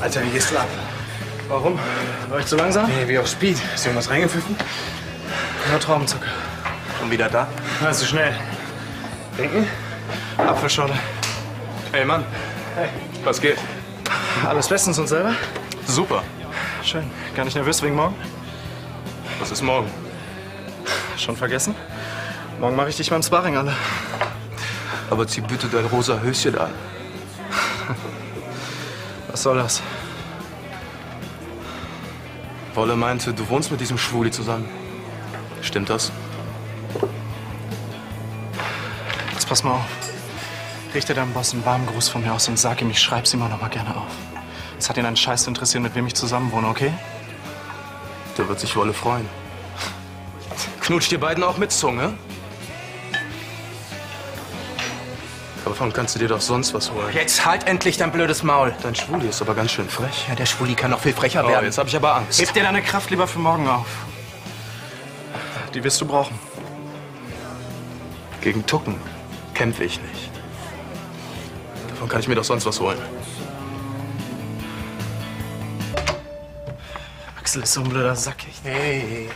Alter, wie gehst du ab? Warum? War ich zu langsam? Nee, wie auf Speed. Ist irgendwas reingepfiffen? Nur Traubenzucker. Schon wieder da? Na, zu schnell. Denken? Apfelschorle. Hey, Mann. Hey. Was geht? Alles bestens und selber? Super. Schön. Gar nicht nervös wegen morgen? Was ist morgen? Schon vergessen? Morgen mache ich dich beim Sparring alle. Aber zieh bitte dein rosa Höschen an. Was soll das? Wolle meinte, du wohnst mit diesem Schwuli zusammen. Stimmt das? Jetzt pass mal auf. Richte deinem Boss einen warmen Gruß von mir aus und sag ihm, ich schreib's ihm auch noch mal gerne auf. Es hat ihn einen Scheiß zu interessieren, mit wem ich zusammen wohne, okay? Der wird sich Wolle freuen. Knutscht ihr beiden auch mit Zunge? Davon kannst du dir doch sonst was holen. Jetzt halt endlich dein blödes Maul. Dein Schwuli ist aber ganz schön frech. Ja, der Schwuli kann noch viel frecher Oh, werden. jetzt habe ich aber Angst. Heb dir deine Kraft lieber für morgen auf. Die wirst du brauchen. Gegen Tucken kämpfe ich nicht. Davon kann ich mir doch sonst was holen. Axel ist so ein blöder Sack. Ich Hey,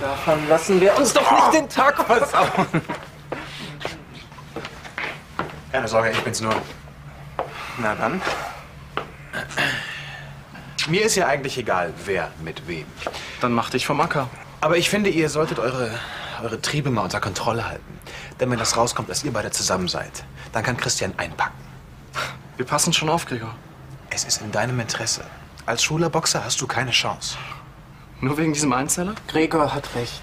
davon lassen wir uns doch nicht den Tag versauen. Keine Sorge, ich bin's nur. Na dann. Mir ist ja eigentlich egal, wer mit wem. Dann mach dich vom Acker. Aber ich finde, ihr solltet eure, eure Triebe mal unter Kontrolle halten. Denn wenn das rauskommt, dass ihr beide zusammen seid, dann kann Christian einpacken. Wir passen schon auf, Gregor. Es ist in deinem Interesse. Als schwuler Boxer hast du keine Chance. Nur wegen diesem Einzeller? Gregor hat recht.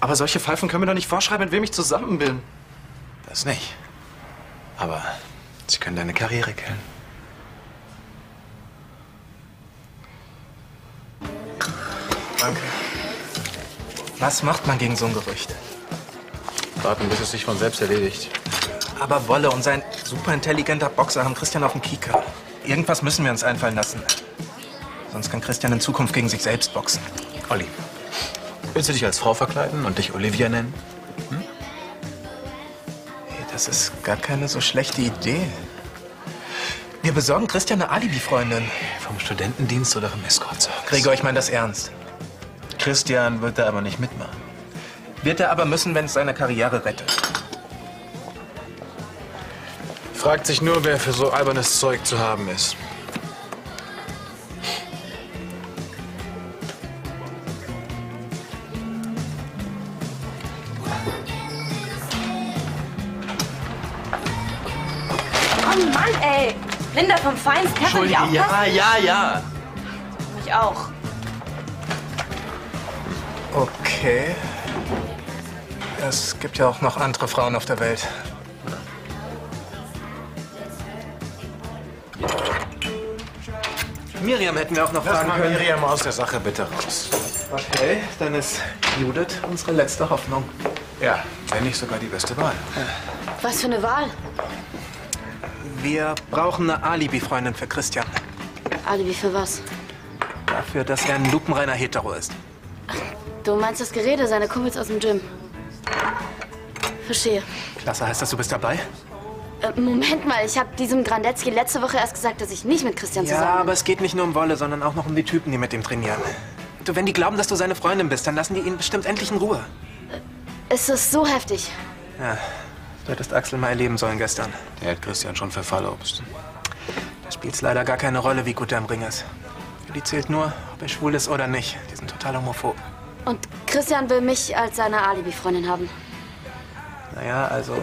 Aber solche Pfeifen können mir doch nicht vorschreiben, mit wem ich zusammen bin. Das nicht. Aber sie können deine Karriere killen. Danke. Was macht man gegen so ein Gerücht? Warten, bis es sich von selbst erledigt. Aber Wolle und sein superintelligenter Boxer haben Christian auf dem Kieker. Irgendwas müssen wir uns einfallen lassen. Sonst kann Christian in Zukunft gegen sich selbst boxen. Olli, willst du dich als Frau verkleiden und dich Olivia nennen? Das ist gar keine so schlechte Idee. Wir besorgen Christian eine Alibi-Freundin. Vom Studentendienst oder vom Escort-Service? Gregor, ich meine das ernst. Christian wird da aber nicht mitmachen. Wird er aber müssen, wenn es seine Karriere rettet. Fragt sich nur, wer für so albernes Zeug zu haben ist. Oh Mann, ey. Linda vom Feinsten. Kannst du nicht aufpassen? ja, ja, ja. Ich auch. Okay. Es gibt ja auch noch andere Frauen auf der Welt. Miriam hätten wir auch noch Lass fragen mal können. Miriam aus der Sache bitte raus. Okay, dann ist Judith unsere letzte Hoffnung. Ja, wenn nicht sogar die beste Wahl. Was für eine Wahl. Wir brauchen eine Alibi-Freundin für Christian. Alibi für was? Dafür, dass er ein lupenreiner Hetero ist. Du meinst das Gerede, seine Kumpels aus dem Gym. Verstehe. Klasse, heißt das, du bist dabei? Äh, Moment mal, ich habe diesem Grandetzky letzte Woche erst gesagt, dass ich nicht mit Christian Ja, zusammen bin. aber es geht nicht nur um Wolle, sondern auch noch um die Typen, die mit ihm trainieren. Du, wenn die glauben, dass du seine Freundin bist, dann lassen die ihn bestimmt endlich in Ruhe. Ist es so heftig? Ja, du hättest Axel mal erleben sollen gestern. Der hat Christian schon verfallobst. Da spielt's leider gar keine Rolle, wie gut er im Ring ist. Für die zählt nur, ob er schwul ist oder nicht. Die sind total homophob. Und Christian will mich als seine Alibi-Freundin haben. Naja, also.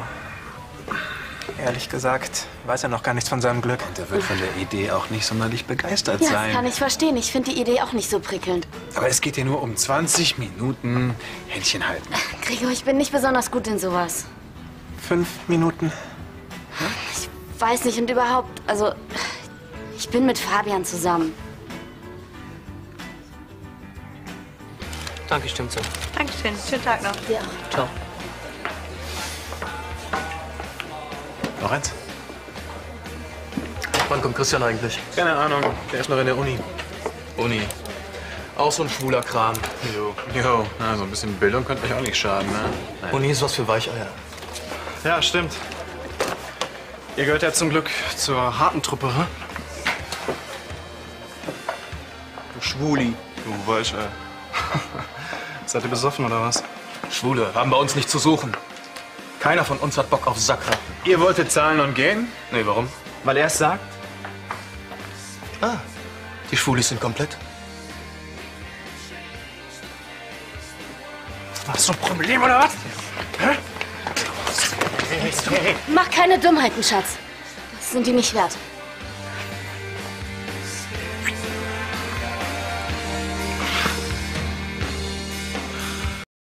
Ehrlich gesagt, weiß er noch gar nichts von seinem Glück. Der wird von der Idee auch nicht sonderlich begeistert Ja, sein. kann ich verstehen. Ich finde die Idee auch nicht so prickelnd. Aber es geht hier nur um 20 Minuten Händchen halten. Gregor, ich bin nicht besonders gut in sowas. Fünf Minuten. Ich weiß nicht und überhaupt, also ich bin mit Fabian zusammen. Danke, stimmt so. Dankeschön. Schönen Tag noch. Ja. Ciao. Noch eins? Wann kommt Christian eigentlich? Keine Ahnung, der ist noch in der Uni. Uni. Auch so ein schwuler Kram. Jo, jo, na, so ein bisschen Bildung könnte euch auch nicht schaden, ne? Uni ist was für Weicheier. Ja, stimmt. Ihr gehört ja zum Glück zur harten Truppe, hm? Schwuli. Du weißt, ey. Seid ihr besoffen oder was? Schwule haben bei uns nichts zu suchen. Keiner von uns hat Bock auf Sakra. Ihr wolltet zahlen und gehen? Nee, warum? Weil er es sagt? Ah, die Schwulis sind komplett. Hast du ein Problem oder was? Mach keine Dummheiten, Schatz. Das sind die nicht wert.